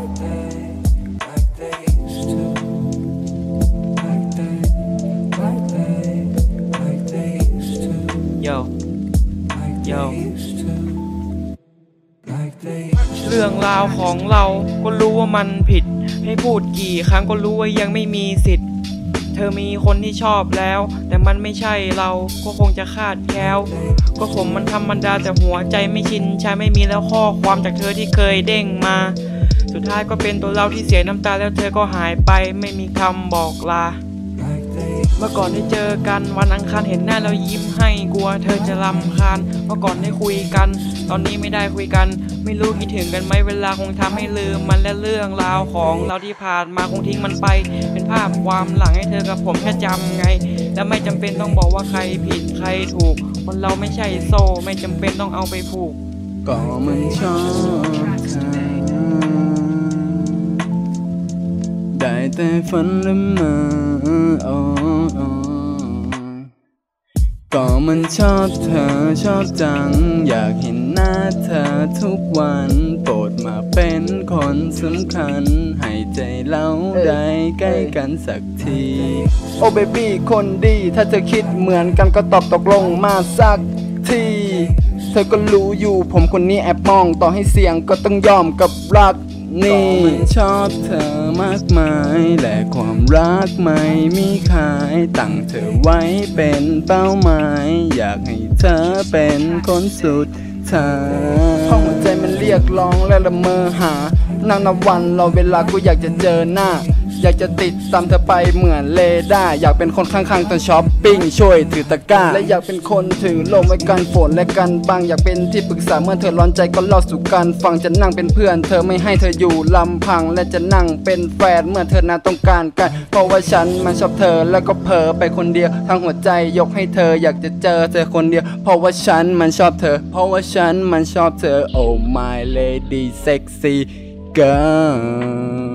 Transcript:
เรื่องราวของเราก็รู้ว่ามันผิด ให้พูดกี่ครั้งก็รู้ว่ายังไม่มีสิทธิ์ เธอมีคนที่ชอบแล้ว แต่มันไม่ใช่เราก็คงจะคาดแคล้ว ก็ผมมันธรรมดาแต่หัวใจไม่ชินใช่ไม่มีแล้วข้อความจากเธอที่เคยเด้งมา สุดท้ายก็เป็นตัวเราที่เสียน้ำตาแล้วเธอก็หายไปไม่มีคำบอกลา เมื่อก่อนได้เจอกันวันอังคารเห็นหน้าแล้วยิ้มให้กลัว เธอจะรำคาญ เมื่อก่อนได้คุยกัน ตอนนี้ไม่ได้คุยกัน ไม่รู้คิดถึงกันไหมเวลาคงทำให้ลืมมันและเรื่องราวของเราที่ผ่านมาคงทิ้งมันไป เป็นภาพความหลังให้เธอกับผมแค่จำไง และไม่จำเป็นต้องบอกว่าใครผิดใครถูกคนเราไม่ใช่โซ่ไม่จำเป็นต้องเอาไปผูก ก็มันชอบ แต่ฝันละเมออ้โอ้ก็มันชอบเธอชอบจัง อยากเห็นหน้าเธอทุกวันโปรดมาเป็นคนสำคัญ ให้ใจเราได้ใกล้กันสักที โอ้เบบี้คนดีถ้าเธอคิดเหมือนกันก็ตอบตกลงมาสักทีเธอก็รู้อยู่ผมคนนี้แอบมองต่อให้เสียงก็ต้องยอมกับรัก นี่ชอบเธอมากมายและความรักไม่มีขายตั้งเธอไว้เป็นเป้าหมาย อยากให้เธอเป็นคนสุดท้ายห้องหัวใจมันเรียกร้องและละเมอหานางนับวันรอเวลากูอยากจะเจอหน้า อยากจะติดตามเธอไปเหมือนเลด้าอยากเป็นคนข้างๆตอนช้อปปิ้งช่วยถือตะกร้าและอยากเป็นคนถือลมไว้กันฝนและกันบางอยากเป็นที่ปรึกษาเมื่อเธอร้อนใจก็เล่าสู่กันฟังจะนั่งเป็นเพื่อน เธอไม่ให้เธออยู่ลำพัง และจะนั่งเป็นแฟนเมื่อเธอนาต้องการกัน เพราะว่าฉันมันชอบเธอแล้วก็เผลอไปคนเดียวทั้งหัวใจยกให้เธออยากจะเจอเธอคนเดียว เพราะว่าฉันมันชอบเธอ เพราะว่าฉันมันชอบเธอ oh my lady sexy girl